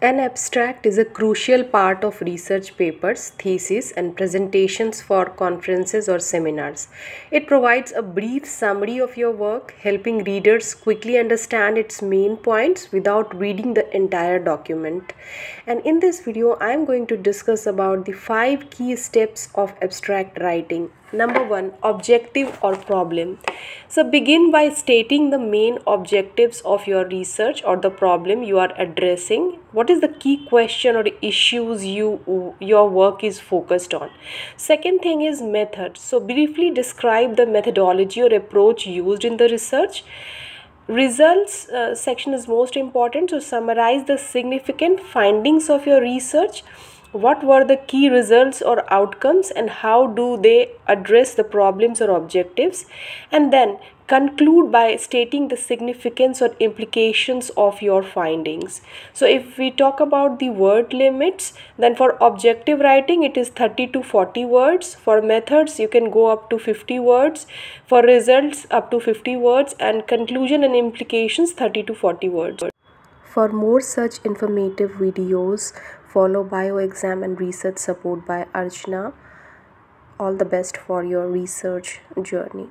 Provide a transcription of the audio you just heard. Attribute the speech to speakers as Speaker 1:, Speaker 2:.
Speaker 1: An abstract is a crucial part of research papers, theses, and presentations for conferences or seminars. It provides a brief summary of your work, helping readers quickly understand its main points without reading the entire document. And in this video, I am going to discuss about the five key steps of abstract writing. Number one, objective or problem. So begin by stating the main objectives of your research or the problem you are addressing. What is the key question or issues you your work is focused on? Second thing is method. So briefly describe the methodology or approach used in the research results uh, section is most important so summarize the significant findings of your research what were the key results or outcomes and how do they address the problems or objectives? And then conclude by stating the significance or implications of your findings. So if we talk about the word limits then for objective writing it is 30 to 40 words. For methods you can go up to 50 words. For results up to 50 words. And conclusion and implications 30 to 40 words for more such informative videos follow bioexam and research support by Archana. All the best for your research journey